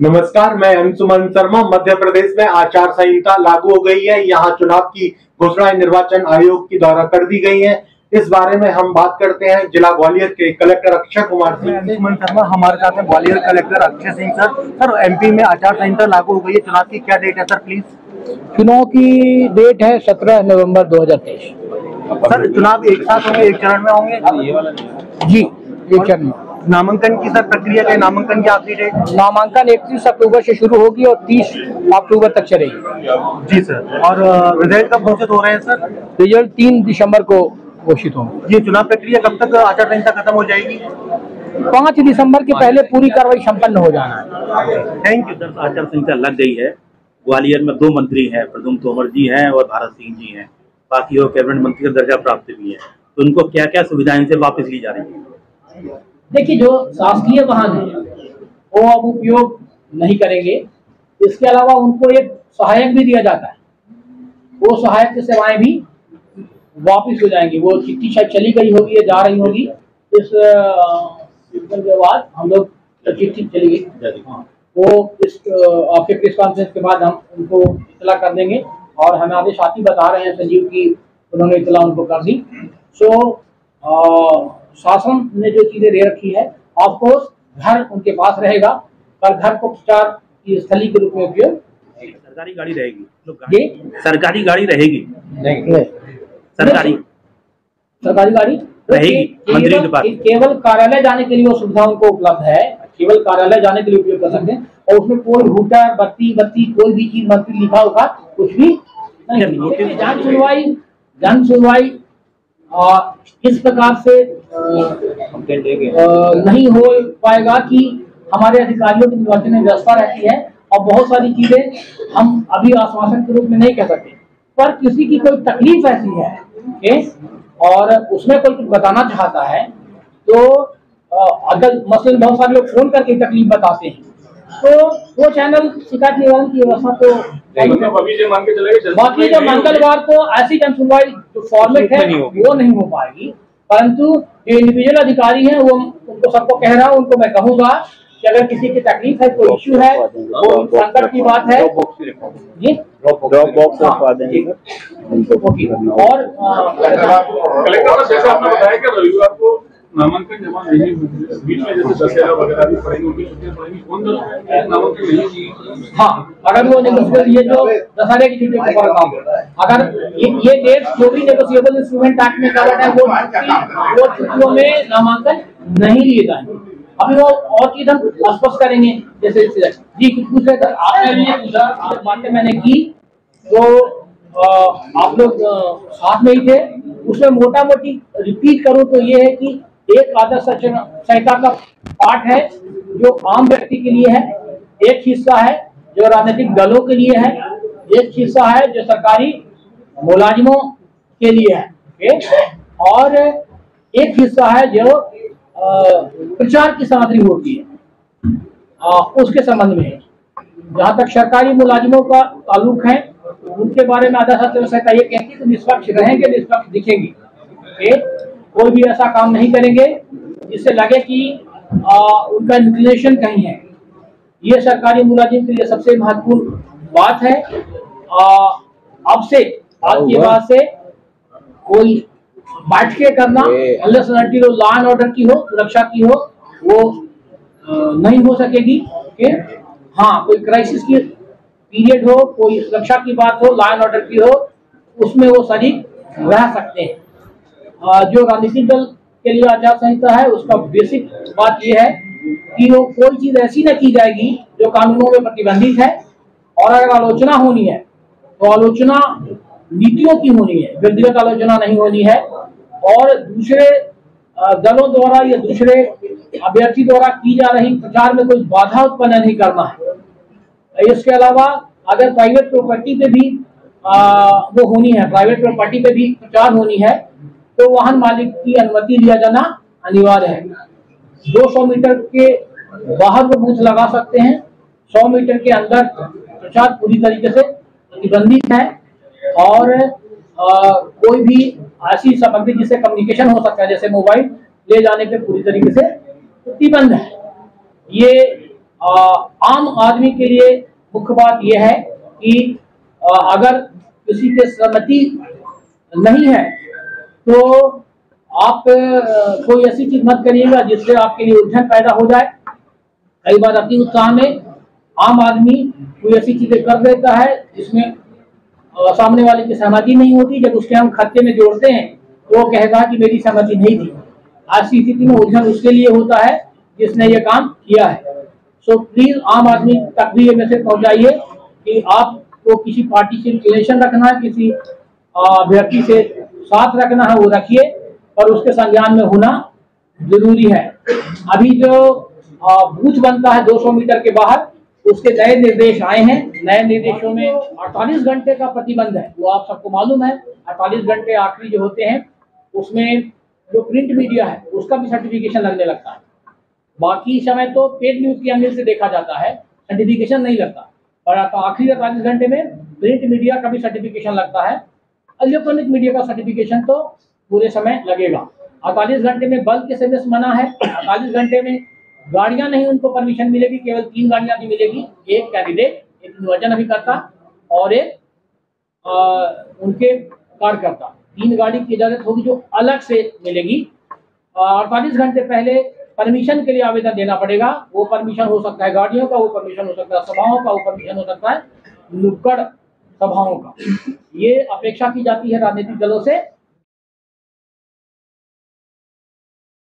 नमस्कार मैं अंशुमन शर्मा मध्य प्रदेश में आचार संहिता लागू हो गई है। यहाँ चुनाव की घोषणा निर्वाचन आयोग की द्वारा कर दी गई है। इस बारे में हम बात करते हैं जिला ग्वालियर के कलेक्टर अक्षय कुमार सिंह अंशुमन शर्मा हमारे साथ हैं Gwalior collector Akshay Singh sir. Sir MP में आचार संहिता लागू हो गई है। चुनाव की क्या डेट है सर प्लीज़ चुनाव की डेट है सत्रह नवंबर 2023 सर चुनाव एक साथ होंगे एक चरण में होंगे? जी एक चरण में। नामांकन की सर प्रक्रिया क्या है? नामांकन की आखिरी डेट नामांकन 31 अक्टूबर से शुरू होगी और 30 अक्टूबर तक चलेगी। जी सर और रिज़ल्ट कब घोषित हो रहे हैं सर? रिज़ल्ट तीन दिसंबर को घोषित होंगे। ये चुनाव प्रक्रिया कब तक आचार संहिता खत्म हो जाएगी? पाँच दिसंबर के पहले पूरी कार्रवाई संपन्न हो जाना है। थैंक यू सर आचार संहिता लग गई है। ग्वालियर में दो मंत्री हैं प्रदुम तोमर जी हैं और भारत सिंह जी हैं। बाकी वो कैबिनेट मंत्री का दर्जा प्राप्त भी है। तो उनको क्या क्या सुविधाएँ से वापस ली जा रही है? देखिए जो शासकीय वाहन है वो अब उपयोग नहीं करेंगे। इसके अलावा उनको एक सहायक भी दिया जाता है। वो सहायक की सेवाएँ भी वापस हो जाएँगी। वो चिट्ठी शायद चली गई होगी या जा रही होगी। इस इसके बाद हम लोग चिट्ठी चली गई। हाँ, वो इस आपके प्रेस कॉन्फ्रेंस के बाद हम उनको इतला कर देंगे और हमारे साथी बता रहे हैं संजीव की उन्होंने इतला उनको कर दी। सो शासन ने जो चीज़ें दे रखी है ऑफकोर्स घर उनके पास रहेगा पर घर को प्रचार की स्थली के रूप में उपयोग सरकारी गाड़ी रहेगी। ये? सरकारी गाड़ी रहेगी। सरकारी। सरकारी गाड़ी रहेगी, केवल- मंत्री के पास। केवल कार्यालय जाने के लिए वो सुविधा उनको उपलब्ध है केवल कार्यालय जाने के लिए उपयोग कर सकते हैं और उसमें कोई हुटर बत्ती बत्ती कोई भी चीज़ मंत्री लिखा होगा कुछ भी नहीं। नहीं, जन सुनवाई जन सुनवाई आ, इस प्रकार से आ, नहीं हो पाएगा कि हमारे अधिकारियों की निर्वाचन में व्यवस्था रहती है और बहुत सारी चीज़ें हम अभी आश्वासन के रूप में नहीं कह सकते। पर किसी की कोई तकलीफ़ ऐसी है ओके और उसमें कोई कुछ बताना चाहता है तो अगर मसलन बहुत सारे लोग फ़ोन करके तकलीफ़ बताते हैं। तो वो चैनल शिकायत निवारण की व्यवस्था तो बाकी जो मंगलवार को ऐसी जन सुनवाई जो फॉर्मेट है वो नहीं हो पाएगी। परंतु जो इंडिविजुअल अधिकारी हैं वो उनको सबको कह रहा हूँ उनको मैं कहूँगा कि अगर किसी की तकलीफ़ है कोई इश्यू है वो संकट की बात है। जी? ड्रॉप बॉक्स हाँ, रखवा देंगे और कलेक्टर ने आपने बताया कि रविवार को नामांकन जमा नहीं बीच में जैसे दशहरा वगैरह भी पड़ेंगे उनकी छुट्टियाँ पड़ेंगी नहीं हाँ अगर वो ये जो दशहरे की छुट्टी काम अगर ये ये डेट जो भी इंस्ट्रूमेंट एक्ट में कवर्ड है वो वो छुट्टियों में नामांकन नहीं लिए जाएँगे। अभी वो और चीज़ हम स्पष्ट करेंगे, जैसे जी, कुछ पूछ रहे थे आपने भी पूछा बातें मैंने की तो आप लोग साथ में ही थे। उसमें मोटा मोटी रिपीट करूँ तो ये है कि एक आदर्श संहिता का पाठ है जो आम व्यक्ति के लिए है एक हिस्सा है जो राजनीतिक दलों के लिए है एक हिस्सा है जो सरकारी मुलाजिमों के लिए है ओके? और एक हिस्सा है जो प्रचार की सामग्री होती है अ, उसके संबंध में जहाँ तक सरकारी मुलाजिमों का ताल्लुक है उनके बारे में आदर्श संहिता ये कहती है कि निष्पक्ष रहेंगे निष्पक्ष दिखेंगे? कोई भी ऐसा काम नहीं करेंगे जिससे लगे कि आ, उनका इंक्लिनेशन कहीं है। ये सरकारी मुलाजिम के लिए सबसे महत्वपूर्ण बात है। अब से आज के बाद से कोई बैठ के करना लॉ एंड ऑर्डर की हो सुरक्षा की हो वो नहीं हो सकेगी ओके हाँ कोई क्राइसिस की पीरियड हो कोई सुरक्षा की बात हो लॉ एंड ऑर्डर की हो उसमें वो शरीक रह सकते हैं। जो राजनीतिक दल के लिए आचार संहिता है उसका बेसिक बात यह है कि वो कोई चीज़ ऐसी न की जाएगी जो कानूनों में प्रतिबंधित है और अगर आलोचना होनी है तो आलोचना नीतियों की होनी है व्यक्तिगत आलोचना नहीं होनी है और दूसरे दलों द्वारा या दूसरे अभ्यर्थी द्वारा की जा रही प्रचार में कोई बाधा उत्पन्न नहीं करना है। इसके अलावा अगर प्राइवेट प्रॉपर्टी पे भी आ, वो होनी है प्राइवेट प्रॉपर्टी पे भी प्रचार होनी है तो वाहन मालिक की अनुमति लिया जाना अनिवार्य है। 200 मीटर के बाहर वो बूथ लगा सकते हैं। 100 मीटर के अंदर प्रचार पूरी तरीके से प्रतिबंधित है और आ, कोई भी ऐसी सामग्री जिससे कम्युनिकेशन हो सकता है जैसे मोबाइल ले जाने पे पूरी तरीके से प्रतिबंध है। ये आ, आम आदमी के लिए मुख्य बात यह है कि आ, अगर किसी के सहमति नहीं है तो आप कोई ऐसी चीज़ मत करिएगा जिससे आपके लिए उलझन पैदा हो जाए। कई बार अति उत्साह में आम आदमी कोई ऐसी चीज़ें कर देता है जिसमें सामने वाले की सहमति नहीं होती। जब उसके हम खर्चे में जोड़ते हैं तो वो कहता है कि मेरी सहमति नहीं थी। आज की स्थिति में उलझन उसके लिए होता है जिसने ये काम किया है। सो प्लीज़ आम आदमी तक भी ये मैसेज पहुंचाइए कि आपको किसी पार्टी से रिलेशन रखना है, किसी अभ्यर्थी से साथ रखना है, वो रखिए और उसके संज्ञान में होना ज़रूरी है। अभी जो बूथ बनता है 200 मीटर के बाहर, उसके नए निर्देश आए हैं। नए निर्देशों में 48 घंटे का प्रतिबंध है, वो आप सबको मालूम है। 48 घंटे आखिरी जो होते हैं, उसमें जो प्रिंट मीडिया है, उसका भी सर्टिफिकेशन लगने लगता है। बाकी समय तो पेड न्यूज़ के एंगल से देखा जाता है सर्टिफिकेशन नहीं लगता। और आखिरी अड़तालीस घंटे में प्रिंट मीडिया का भी सर्टिफिकेशन लगता है। इलेक्ट्रॉनिक मीडिया का सर्टिफिकेशन तो पूरे समय लगेगा। अड़तालीस घंटे में बल्क एस मना है। अड़तालीस घंटे में गाड़ियाँ नहीं उनको परमिशन मिलेगी केवल तीन गाड़ियाँ भी मिलेगी। एक कैंडिडेट एक निर्वाचन अभिकर्ता और एक अ, उनके कार्यकर्ता। तीन गाड़ी की इजाज़त होगी जो अलग से मिलेगी। अड़तालीस घंटे पहले परमिशन के लिए आवेदन देना पड़ेगा। वो परमिशन हो सकता है गाड़ियों का वो परमिशन हो सकता है सभाओं का वो परमिशन हो सकता है नुक्कड़ सभाओं का। ये अपेक्षा की जाती है राजनीतिक दलों से।